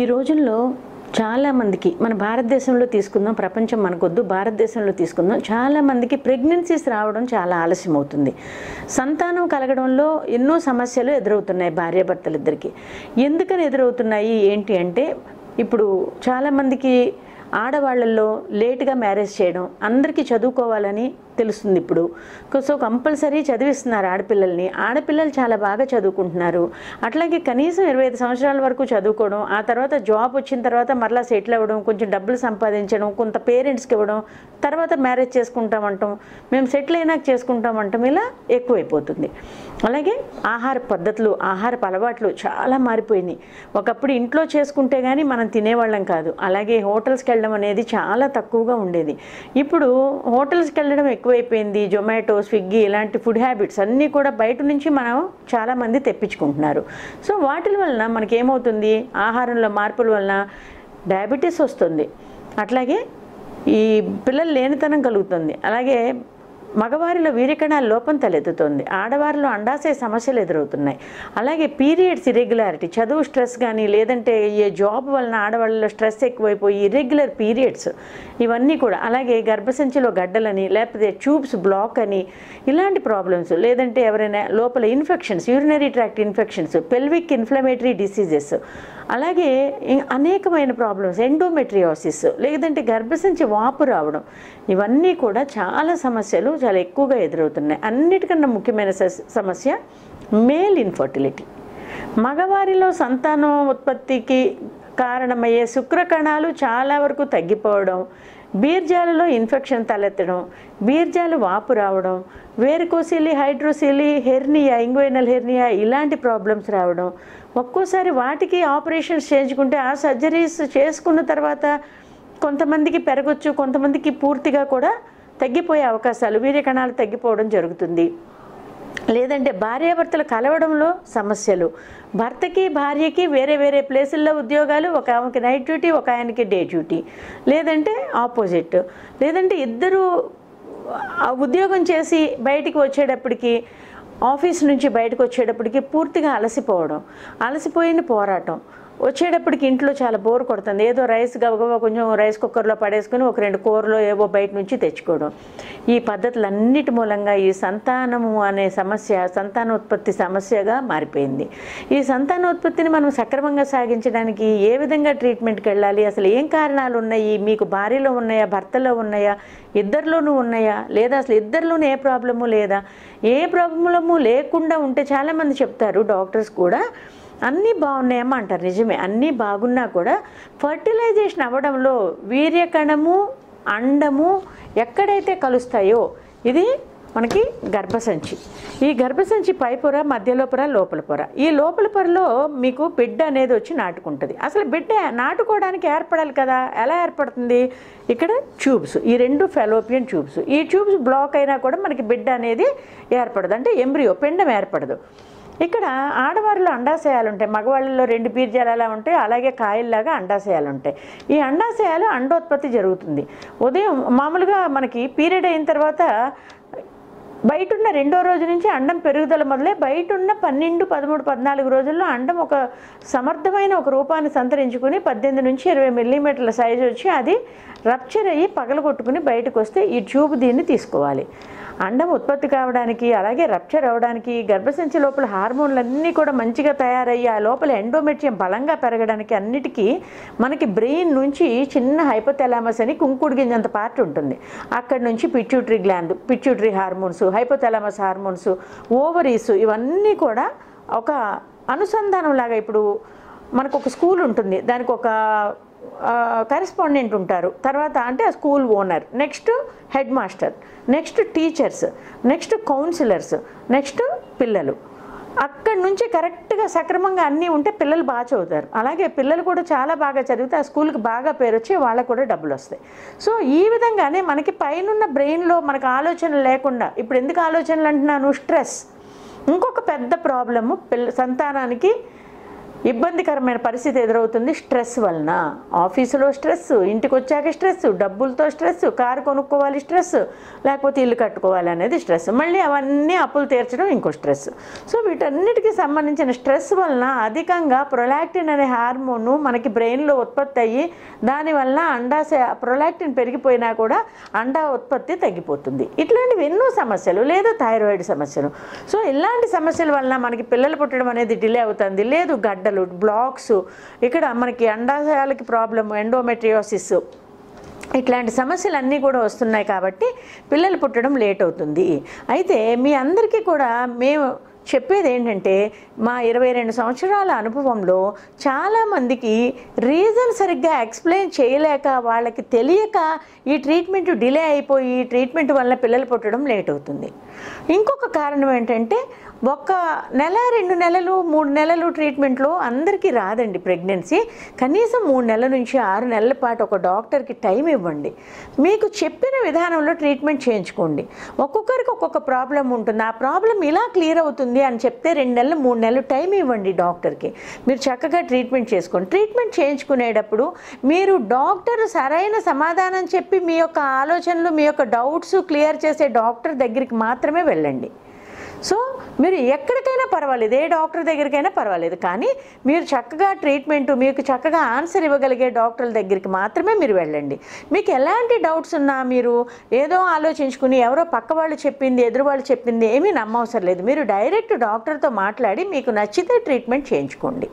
ఈ రోజుల్లో చాలామందికి మన భారతదేశంలో తీసుకుందాం ప్రపంచం మనకొద్దు భారతదేశంలో తీసుకుందాం చాలామందికి ప్రెగ్నెన్సీస్ రావడం చాలా ఆలస్యం అవుతుంది సంతానం కలగడంలో ఎన్నో సమస్యలు ఎదురవుతున్నాయి భార్యాభర్తలిద్దరికీ. ఎందుకని ఎదురవుతున్నాయి? ఏంటి అంటే ఇప్పుడు చాలామందికి ఆడవాళ్ళల్లో లేటుగా మ్యారేజ్ చేయడం అందరికీ చదువుకోవాలని తెలుస్తుంది ఇప్పుడు. సో కంపల్సరీ చదివిస్తున్నారు ఆడపిల్లల్ని. ఆడపిల్లలు చాలా బాగా చదువుకుంటున్నారు. అట్లాగే కనీసం ఇరవై ఐదు సంవత్సరాల వరకు చదువుకోవడం ఆ తర్వాత జాబ్ వచ్చిన తర్వాత మరలా సెటిల్ అవ్వడం కొంచెం డబ్బులు సంపాదించడం కొంత పేరెంట్స్కి ఇవ్వడం తర్వాత మ్యారేజ్ చేసుకుంటామంటాం మేము సెటిల్ అయినాక చేసుకుంటామంటాం ఇలా ఎక్కువైపోతుంది. అలాగే ఆహార పద్ధతులు ఆహారపు అలవాట్లు చాలా మారిపోయినాయి. ఒకప్పుడు ఇంట్లో చేసుకుంటే కానీ మనం తినేవాళ్ళం కాదు. అలాగే హోటల్స్కి వెళ్ళడం అనేది చాలా తక్కువగా ఉండేది. ఇప్పుడు హోటల్స్కి వెళ్ళడం ఎక్కువైపోయింది జొమాటో స్విగ్గీ ఇలాంటి ఫుడ్ హ్యాబిట్స్ అన్నీ కూడా బయట నుంచి మనం చాలామంది తెప్పించుకుంటున్నారు. సో వాటి వలన మనకేమవుతుంది? ఆహారంలో మార్పుల వలన డయాబెటీస్ వస్తుంది. అట్లాగే ఈ పిల్లలు లేనితనం కలుగుతుంది. అలాగే మగవారిలో వీరికణాల లోపం తలెత్తుతుంది. ఆడవారిలో అండాశయ సమస్యలు ఎదురవుతున్నాయి. అలాగే పీరియడ్స్ ఇరెగ్యులారిటీ చదువు స్ట్రెస్ కానీ లేదంటే ఏ జాబ్ వలన ఆడవాళ్ళలో స్ట్రెస్ ఎక్కువైపోయి ఇర్రెగ్యులర్ పీరియడ్స్ ఇవన్నీ కూడా అలాగే గర్భసంచిలో గడ్డలని లేకపోతే ట్యూబ్స్ బ్లాక్ అని ఇలాంటి ప్రాబ్లమ్స్ లేదంటే ఎవరైనా లోపల infections urinary tract infections pelvic inflammatory diseases అలాగే అనేకమైన ప్రాబ్లమ్స్ ఎండోమెట్రియోసిస్ లేదంటే గర్భసంచి వాపు రావడం ఇవన్నీ కూడా చాలా సమస్యలు చాలా ఎక్కువగా ఎదురవుతున్నాయి. అన్నిటికన్నా ముఖ్యమైన సమస్య మేల్ ఇన్ఫర్టిలిటీ మగవారిలో సంతానం ఉత్పత్తికి కారణమయ్యే శుక్రకణాలు చాలా వరకు తగ్గిపోవడం బీర్జాలలో ఇన్ఫెక్షన్ తలెత్తడం బీర్జాలు వాపు రావడం varicocele hydrocele hernia inguinal hernia ఇలాంటి ప్రాబ్లమ్స్ రావడం ఒక్కోసారి వాటికి ఆపరేషన్స్ చేయించుకుంటే ఆ సర్జరీస్ చేసుకున్న తర్వాత కొంతమందికి పెరగచ్చు కొంతమందికి పూర్తిగా కూడా తగ్గిపోయే అవకాశాలు వీర్యకణాలు తగ్గిపోవడం జరుగుతుంది. లేదంటే భార్యాభర్తలు కలవడంలో సమస్యలు. భర్తకి భార్యకి వేరే వేరే ప్లేసుల్లో ఉద్యోగాలు ఒక ఆమెకి నైట్ డ్యూటీ ఒక ఆయనకి డే డ్యూటీ. లేదంటే ఆపోజిట్. లేదంటే ఇద్దరు ఉద్యోగం చేసి బయటికి వచ్చేటప్పటికి ఆఫీస్ నుంచి బయటకు వచ్చేటప్పటికి పూర్తిగా అలసిపోవడం. అలసిపోయిన పోరాటం. వచ్చేటప్పటికి ఇంట్లో చాలా బోర్ కొడుతుంది. ఏదో రైస్ గబగబా కొంచెం రైస్ కుక్కర్లో పడేసుకుని ఒక రెండు కూరలో ఏవో బయట నుంచి తెచ్చుకోవడం. ఈ పద్ధతులన్నిటి మూలంగా ఈ సంతానము అనే సమస్య సంతానోత్పత్తి సమస్యగా మారిపోయింది. ఈ సంతానోత్పత్తిని మనం సక్రమంగా సాగించడానికి ఏ విధంగా ట్రీట్మెంట్కి వెళ్ళాలి? అసలు ఏం కారణాలు ఉన్నాయి? మీకు భార్యలో ఉన్నాయా? భర్తలో ఉన్నాయా? ఇద్దరిలోనూ ఉన్నాయా? లేదా అసలు ఇద్దరిలోనూ ఏ ప్రాబ్లము లేదా? ఏ ప్రాబ్లము లేకుండా ఉంటే చాలామంది చెప్తారు. డాక్టర్స్ కూడా అన్నీ బాగున్నాయమ్మా అంటారు నిజమే. అన్నీ బాగున్నా కూడా ఫర్టిలైజేషన్ అవ్వడంలో వీర్యకణము అండము ఎక్కడైతే కలుస్తాయో ఇది మనకి గర్భసంచి. ఈ గర్భసంచి పై పొర మధ్యలో పొర లోపల పొర. ఈ లోపల పొరలో మీకు బిడ్డ అనేది వచ్చి నాటుకుంటుంది. అసలు బిడ్డ నాటుకోవడానికి ఏర్పడాలి కదా? ఎలా ఏర్పడుతుంది? ఇక్కడ ట్యూబ్స్. ఈ రెండు ఫెలోపియన్ ట్యూబ్స్. ఈ ట్యూబ్స్ బ్లాక్ అయినా కూడా మనకి బిడ్డ అనేది ఏర్పడదు. అంటే ఎంబ్రియో పిండం ఏర్పడదు. ఇక్కడ ఆడవారిలో అండాశయాలు ఉంటాయి మగవాళ్ళలో రెండు బీర్జాలు ఉంటాయి. అలాగే కాయల్లాగా అండాశయాలు ఉంటాయి ఈ అండాశయాలు అండోత్పత్తి జరుగుతుంది. ఉదయం మామూలుగా మనకి పీరియడ్ అయిన తర్వాత బయట ఉన్న రెండో రోజు నుంచి అండం పెరుగుదల మొదలై బయట ఉన్న పన్నెండు పదమూడు పద్నాలుగు రోజుల్లో అండం ఒక సమర్థమైన ఒక రూపాన్ని సంతరించుకుని పద్దెనిమిది నుంచి ఇరవై మిల్లీమీటర్ల సైజు వచ్చి అది రప్చర్ అయ్యి పగలగొట్టుకుని బయటకు వస్తే ఈ ట్యూబ్ దీన్ని తీసుకోవాలి. అండం ఉత్పత్తి కావడానికి అలాగే రప్చర్ అవడానికి గర్భసంచి లోపల హార్మోన్లు అన్నీ కూడా మంచిగా తయారయ్యి ఆ లోపల ఎండోమెట్రియం బలంగా పెరగడానికి అన్నిటికీ మనకి బ్రెయిన్ నుంచి చిన్న హైపోథెలామస్ అని కుంకుడు గింజంత పార్ట్ ఉంటుంది. అక్కడి నుంచి pituitary gland pituitary hormones hypothalamus hormones ovaries ఇవన్నీ కూడా ఒక అనుసంధానం లాగా ఇప్పుడు మనకు ఒక స్కూల్ ఉంటుంది. దానికి ఒక కరెస్పాండెంట్ ఉంటారు. తర్వాత అంటే ఆ school owner. Next head master next teachers. Next counsellors. Next పిల్లలు. అక్కడి నుంచి కరెక్ట్గా సక్రమంగా అన్నీ ఉంటే పిల్లలు బాగా చదువుతారు. అలాగే పిల్లలు కూడా చాలా బాగా చదివితే ఆ స్కూల్కి బాగా పేరు వచ్చి వాళ్ళకు కూడా డబ్బులు వస్తాయి సో ఈ విధంగానే మనకి పైనున్న బ్రెయిన్లో మనకు ఆలోచన లేకుండా ఇప్పుడు ఎందుకు ఆలోచనలు అంటున్నాను? స్ట్రెస్. ఇంకొక పెద్ద ప్రాబ్లము పిల్ల సంతానానికి ఇబ్బందికరమైన పరిస్థితి ఎదురవుతుంది స్ట్రెస్ వలన. ఆఫీసులో స్ట్రెస్ ఇంటికి వచ్చాక స్ట్రెస్ డబ్బులతో స్ట్రెస్ కారు కొనుక్కోవాలి స్ట్రెస్ లేకపోతే ఇల్లు కట్టుకోవాలి అనేది స్ట్రెస్. మళ్ళీ అవన్నీ అప్పులు తీర్చడం ఇంకో స్ట్రెస్. సో వీటన్నిటికీ సంబంధించిన స్ట్రెస్ వలన అధికంగా ప్రొలాక్టిన్ అనే హార్మోను మనకి బ్రెయిన్లో ఉత్పత్తి అయ్యి దానివల్ల అండాశయ ప్రొలాక్టిన్ పెరిగిపోయినా కూడా అండా ఉత్పత్తి తగ్గిపోతుంది. ఇట్లాంటివి ఎన్నో సమస్యలు లేదా థైరాయిడ్ సమస్యలు. సో ఇలాంటి సమస్యల వలన మనకి పిల్లలు పుట్టడం అనేది డిలే అవుతుంది లేదు గడ్డలు బ్లాక్స్. ఇక్కడ మనకి అండాశయాలకి ప్రాబ్లం ఎండోమెట్రియోసిస్. ఇట్లాంటి సమస్యలు అన్నీ కూడా వస్తున్నాయి కాబట్టి పిల్లలు పుట్టడం లేట్ అవుతుంది. అయితే మీ అందరికీ కూడా మేము చెప్పేది ఏంటంటే మా ఇరవై రెండు సంవత్సరాల అనుభవంలో చాలామందికి రీజన్ సరిగ్గా ఎక్స్ప్లెయిన్ చేయలేక వాళ్ళకి తెలియక ఈ ట్రీట్మెంట్ డిలే అయిపోయి ఈ ట్రీట్మెంట్ వల్ల పిల్లలు పుట్టడం లేట్ అవుతుంది. ఇంకొక కారణం ఏంటంటే ఒక్క నెల రెండు నెలలు మూడు నెలలు ట్రీట్మెంట్లో అందరికీ రాదండి ప్రెగ్నెన్సీ. కనీసం మూడు నెలల నుంచి ఆరు నెలల పాటు ఒక డాక్టర్కి టైం ఇవ్వండి. మీకు చెప్పిన విధానంలో ట్రీట్మెంట్ చేయించుకోండి. ఒక్కొక్కరికి ఒక్కొక్క ప్రాబ్లం ఉంటుంది. ఆ ప్రాబ్లం ఇలా క్లియర్ అవుతుంది అని చెప్తే రెండు నెలలు మూడు నెలలు టైం ఇవ్వండి డాక్టర్కి. మీరు చక్కగా ట్రీట్మెంట్ చేసుకోండి. ట్రీట్మెంట్ చేయించుకునేటప్పుడు మీరు డాక్టర్ సరైన సమాధానం చెప్పి మీ యొక్క ఆలోచనలు మీ యొక్క డౌట్స్ క్లియర్ చేసే డాక్టర్ దగ్గరికి మాత్రమే వెళ్ళండి. సో మీరు ఎక్కడికైనా పర్వాలేదు ఏ డాక్టర్ దగ్గరికైనా పర్వాలేదు. కానీ మీరు చక్కగా ట్రీట్మెంట్ మీకు చక్కగా ఆన్సర్ ఇవ్వగలిగే డాక్టర్ల దగ్గరికి మాత్రమే మీరు వెళ్ళండి. మీకు ఎలాంటి డౌట్స్ ఉన్నా మీరు ఏదో ఆలోచించుకుని ఎవరో పక్క వాళ్ళు చెప్పింది ఎదురు వాళ్ళు చెప్పింది ఏమీ నమ్మవసరం లేదు. మీరు డైరెక్ట్ డాక్టర్తో మాట్లాడి మీకు నచ్చితే ట్రీట్మెంట్ చేయించుకోండి.